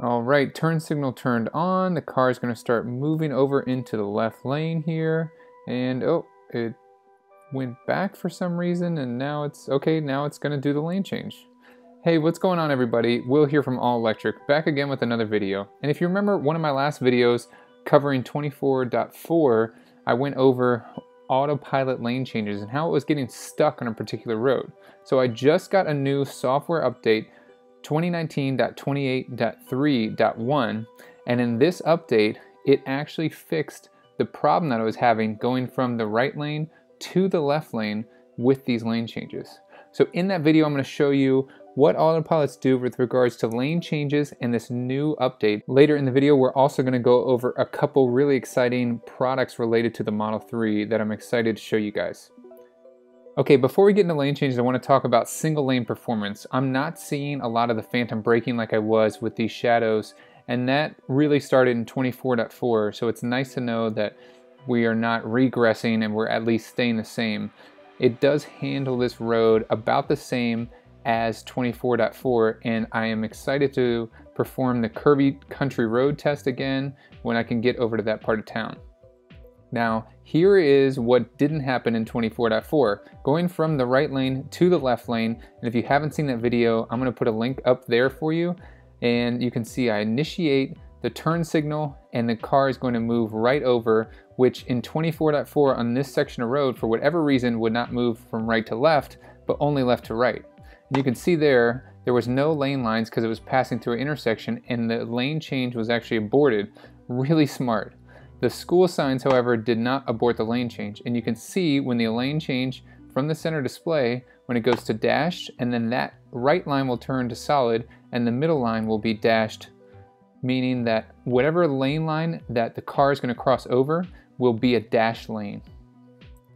All right, turn signal turned on. The car is going to start moving over into the left lane here. And oh, it went back for some reason and now it's okay, now it's going to do the lane change. Hey, what's going on everybody? Will here from All Electric, back again with another video. And if you remember one of my last videos covering 24.4, I went over autopilot lane changes and how it was getting stuck on a particular road. So I just got a new software update 2019.28.3.1 and in this update it actually fixed the problem that I was having going from the right lane to the left lane with these lane changes. So in that video I'm going to show you what autopilots do with regards to lane changes and this new update. Later in the video we're also going to go over a couple really exciting products related to the Model 3 that I'm excited to show you guys. Okay, before we get into lane changes, I want to talk about single lane performance. I'm not seeing a lot of the phantom braking like I was with these shadows, and that really started in 24.4, so it's nice to know that we are not regressing and we're at least staying the same. It does handle this road about the same as 24.4, and I am excited to perform the curvy country road test again when I can get over to that part of town. Now, here is what didn't happen in 24.4. Going from the right lane to the left lane, and if you haven't seen that video, I'm gonna put a link up there for you, and you can see I initiate the turn signal and the car is going to move right over, which in 24.4 on this section of road, for whatever reason, would not move from right to left, but only left to right. And you can see there, there was no lane lines because it was passing through an intersection and the lane change was actually aborted. Really smart. The school signs, however, did not abort the lane change, and you can see when the lane change from the center display, when it goes to dash, and then that right line will turn to solid, and the middle line will be dashed, meaning that whatever lane line that the car is going to cross over will be a dash lane.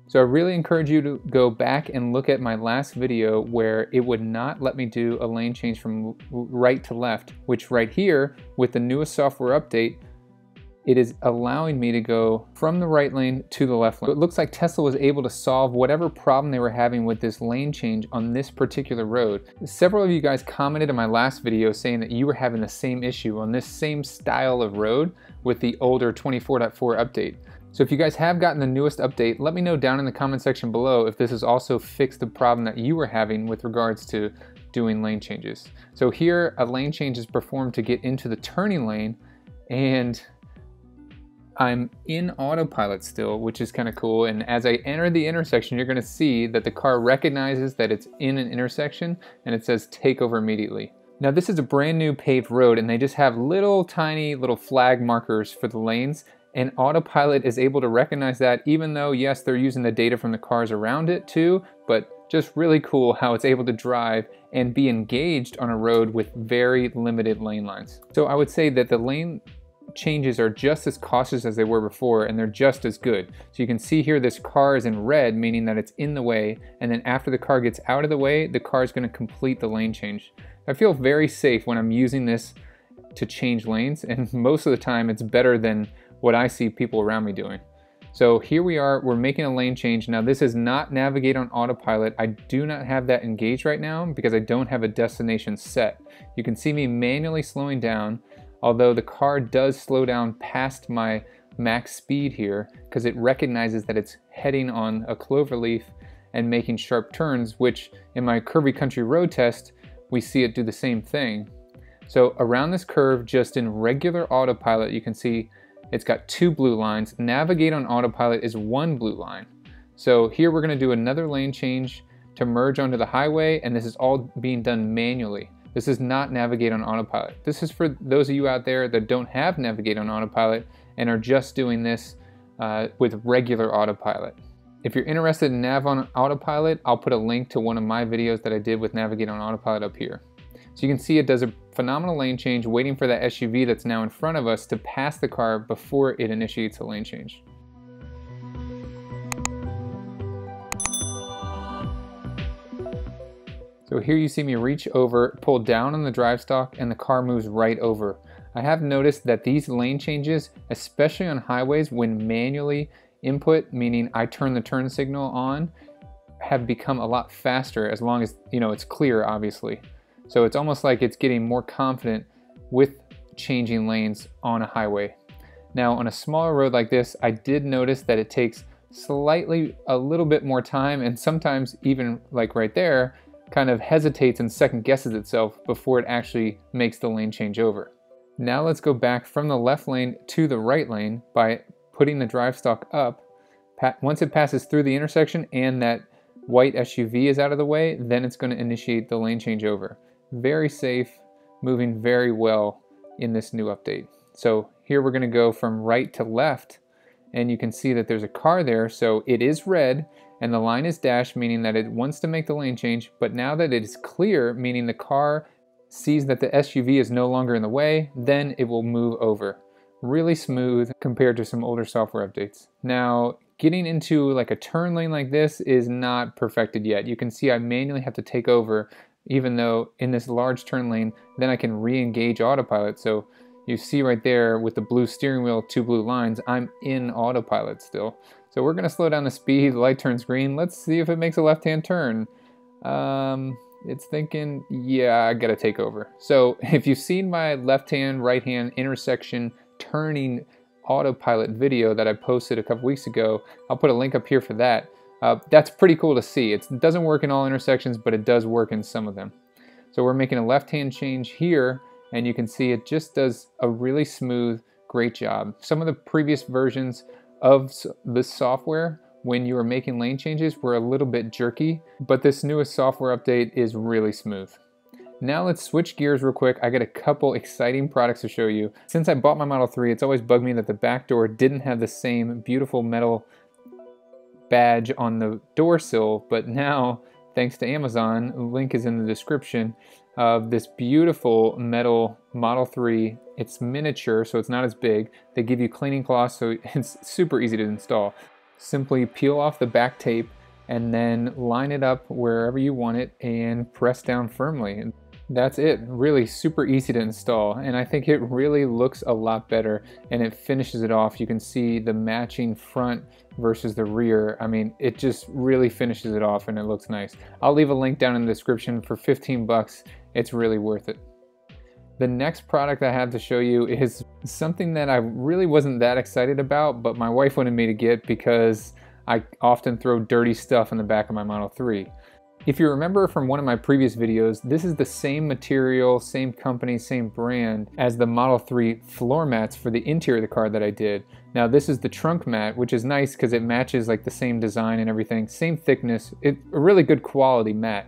So I really encourage you to go back and look at my last video where it would not let me do a lane change from right to left, which right here, with the newest software update, it is allowing me to go from the right lane to the left lane. It looks like Tesla was able to solve whatever problem they were having with this lane change on this particular road. Several of you guys commented in my last video saying that you were having the same issue on this same style of road with the older 24.4 update. So if you guys have gotten the newest update, let me know down in the comment section below if this has also fixed the problem that you were having with regards to doing lane changes. So here a lane change is performed to get into the turning lane and I'm in autopilot still, which is kind of cool. And as I enter the intersection, you're gonna see that the car recognizes that it's in an intersection and it says take over immediately. Now this is a brand new paved road and they just have little tiny little flag markers for the lanes and autopilot is able to recognize that even though yes they're using the data from the cars around it too but just really cool how it's able to drive and be engaged on a road with very limited lane lines so i would say that the lane changes are just as cautious as they were before and they're just as good. So you can see here this car is in red, meaning that it's in the way, and then after the car gets out of the way, the car is going to complete the lane change. I feel very safe when I'm using this to change lanes, and most of the time it's better than what I see people around me doing. So here we are, we're making a lane change. Now this is not navigate on autopilot. I do not have that engaged right now because I don't have a destination set. You can see me manually slowing down although the car does slow down past my max speed here because it recognizes that it's heading on a cloverleaf and making sharp turns, which in my curvy country road test, we see it do the same thing. So around this curve, just in regular autopilot, you can see it's got two blue lines. Navigate on autopilot is one blue line. So here we're gonna do another lane change to merge onto the highway, and this is all being done manually. This is not Navigate on Autopilot. This is for those of you out there that don't have Navigate on Autopilot and are just doing this uh, with regular autopilot. If you're interested in Nav on Autopilot, I'll put a link to one of my videos that I did with Navigate on Autopilot up here. So you can see it does a phenomenal lane change waiting for that SUV that's now in front of us to pass the car before it initiates a lane change. So here you see me reach over, pull down on the drive stalk, and the car moves right over. I have noticed that these lane changes, especially on highways when manually input, meaning I turn the turn signal on, have become a lot faster as long as you know it's clear obviously. So it's almost like it's getting more confident with changing lanes on a highway. Now on a smaller road like this, I did notice that it takes slightly a little bit more time and sometimes even like right there, kind of hesitates and second guesses itself before it actually makes the lane change over. Now let's go back from the left lane to the right lane by putting the drive stalk up. Once it passes through the intersection and that white SUV is out of the way, then it's going to initiate the lane change over. Very safe, moving very well in this new update. So here we're going to go from right to left and you can see that there's a car there. So it is red and the line is dashed meaning that it wants to make the lane change. But now that it is clear meaning the car sees that the SUV is no longer in the way then it will move over. Really smooth compared to some older software updates. Now getting into like a turn lane like this is not perfected yet. You can see I manually have to take over even though in this large turn lane then I can re-engage autopilot. So you see right there with the blue steering wheel, two blue lines, I'm in autopilot still. So we're gonna slow down the speed, the light turns green. Let's see if it makes a left-hand turn. Um, it's thinking, yeah, I gotta take over. So if you've seen my left-hand, right-hand intersection turning autopilot video that I posted a couple weeks ago, I'll put a link up here for that. Uh, that's pretty cool to see. It's, it doesn't work in all intersections, but it does work in some of them. So we're making a left-hand change here and you can see it just does a really smooth, great job. Some of the previous versions of this software when you were making lane changes were a little bit jerky, but this newest software update is really smooth. Now let's switch gears real quick. I got a couple exciting products to show you. Since I bought my Model 3, it's always bugged me that the back door didn't have the same beautiful metal badge on the door sill, but now, thanks to Amazon, link is in the description, of this beautiful metal Model 3. It's miniature, so it's not as big. They give you cleaning cloths, so it's super easy to install. Simply peel off the back tape and then line it up wherever you want it and press down firmly. And that's it, really super easy to install and I think it really looks a lot better and it finishes it off. You can see the matching front versus the rear. I mean, it just really finishes it off and it looks nice. I'll leave a link down in the description for 15 bucks it's really worth it. The next product I have to show you is something that I really wasn't that excited about, but my wife wanted me to get because I often throw dirty stuff in the back of my Model 3. If you remember from one of my previous videos, this is the same material, same company, same brand as the Model 3 floor mats for the interior of the car that I did. Now this is the trunk mat, which is nice because it matches like the same design and everything, same thickness, it, a really good quality mat.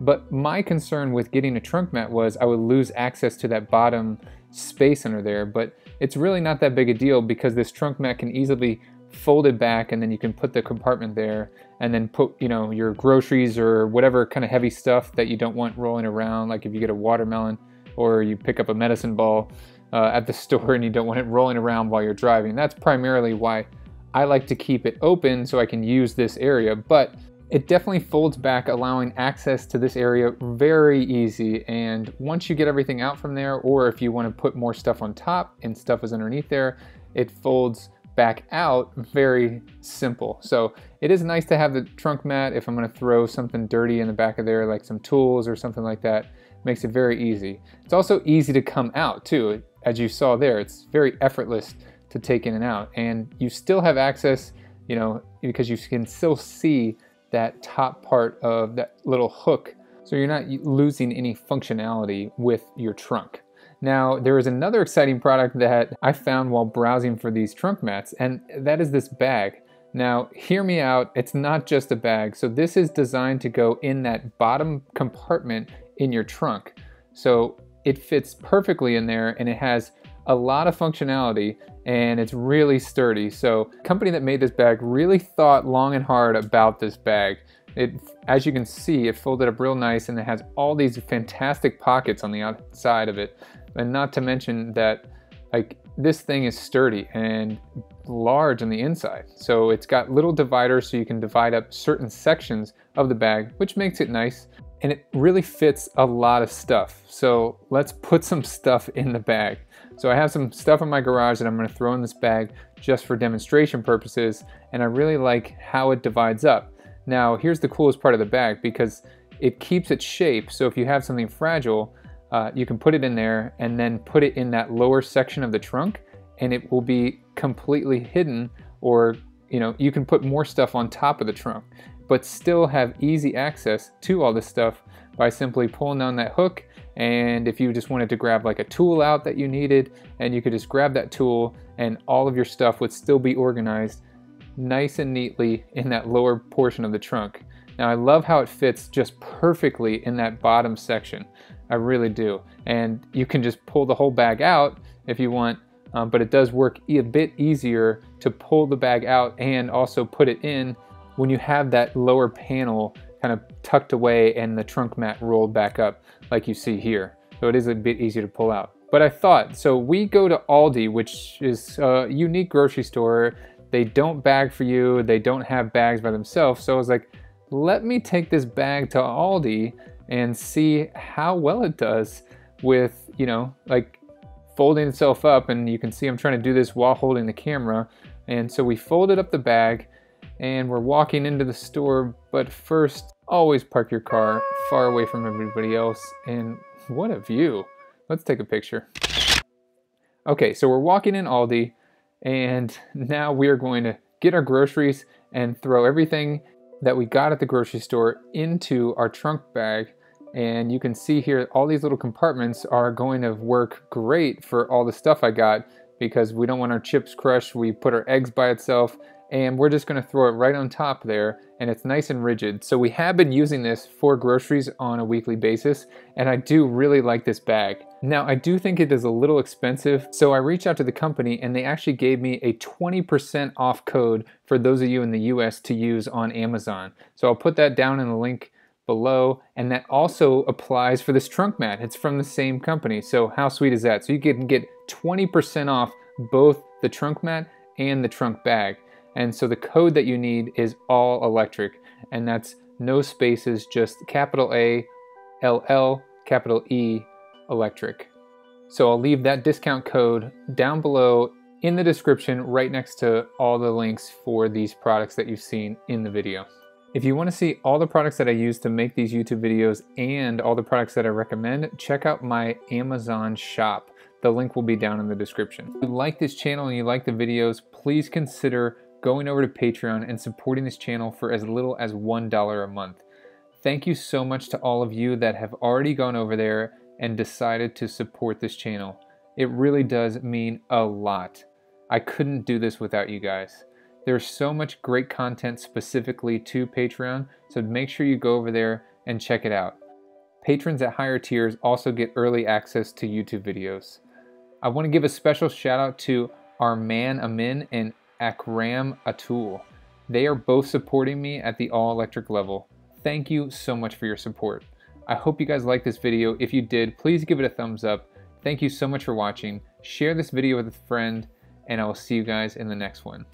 But my concern with getting a trunk mat was I would lose access to that bottom space under there, but it's really not that big a deal because this trunk mat can easily fold it back and then you can put the compartment there and then put you know your groceries or whatever kind of heavy stuff that you don't want rolling around like if you get a watermelon or you pick up a medicine ball uh, at the store and you don't want it rolling around while you're driving. That's primarily why I like to keep it open so I can use this area but it definitely folds back, allowing access to this area very easy. And once you get everything out from there, or if you want to put more stuff on top and stuff is underneath there, it folds back out very simple. So it is nice to have the trunk mat if I'm going to throw something dirty in the back of there, like some tools or something like that. Makes it very easy. It's also easy to come out too. As you saw there, it's very effortless to take in and out. And you still have access, you know, because you can still see that top part of that little hook so you're not losing any functionality with your trunk. Now, there is another exciting product that I found while browsing for these trunk mats, and that is this bag. Now, hear me out, it's not just a bag. So this is designed to go in that bottom compartment in your trunk. So it fits perfectly in there and it has a lot of functionality and it's really sturdy. So company that made this bag really thought long and hard about this bag. It, as you can see, it folded up real nice and it has all these fantastic pockets on the outside of it. And not to mention that like this thing is sturdy and large on the inside. So it's got little dividers so you can divide up certain sections of the bag, which makes it nice. And it really fits a lot of stuff. So let's put some stuff in the bag. So I have some stuff in my garage that I'm going to throw in this bag just for demonstration purposes, and I really like how it divides up. Now, here's the coolest part of the bag because it keeps its shape, so if you have something fragile, uh, you can put it in there and then put it in that lower section of the trunk and it will be completely hidden or you know you can put more stuff on top of the trunk but still have easy access to all this stuff by simply pulling down that hook and if you just wanted to grab like a tool out that you needed and you could just grab that tool and all of your stuff would still be organized nice and neatly in that lower portion of the trunk. Now I love how it fits just perfectly in that bottom section. I really do. And you can just pull the whole bag out if you want, um, but it does work a bit easier to pull the bag out and also put it in when you have that lower panel kind of tucked away and the trunk mat rolled back up like you see here. So it is a bit easier to pull out. But I thought, so we go to Aldi, which is a unique grocery store. They don't bag for you. They don't have bags by themselves. So I was like, let me take this bag to Aldi and see how well it does with, you know, like folding itself up. And you can see I'm trying to do this while holding the camera. And so we folded up the bag and we're walking into the store. But first, always park your car far away from everybody else. And what a view. Let's take a picture. Okay, so we're walking in Aldi and now we are going to get our groceries and throw everything that we got at the grocery store into our trunk bag. And you can see here, all these little compartments are going to work great for all the stuff I got because we don't want our chips crushed. We put our eggs by itself and we're just gonna throw it right on top there and it's nice and rigid. So we have been using this for groceries on a weekly basis and I do really like this bag. Now I do think it is a little expensive so I reached out to the company and they actually gave me a 20% off code for those of you in the US to use on Amazon. So I'll put that down in the link below and that also applies for this trunk mat. It's from the same company so how sweet is that? So you can get 20% off both the trunk mat and the trunk bag. And so the code that you need is all electric, and that's no spaces, just capital A, LL, capital E, electric. So I'll leave that discount code down below in the description right next to all the links for these products that you've seen in the video. If you want to see all the products that I use to make these YouTube videos and all the products that I recommend, check out my Amazon shop. The link will be down in the description. If you like this channel and you like the videos, please consider going over to Patreon and supporting this channel for as little as $1 a month. Thank you so much to all of you that have already gone over there and decided to support this channel. It really does mean a lot. I couldn't do this without you guys. There's so much great content specifically to Patreon, so make sure you go over there and check it out. Patrons at higher tiers also get early access to YouTube videos. I want to give a special shout out to our man Amin and Akram Atul. They are both supporting me at the all electric level. Thank you so much for your support. I hope you guys liked this video. If you did, please give it a thumbs up. Thank you so much for watching. Share this video with a friend, and I will see you guys in the next one.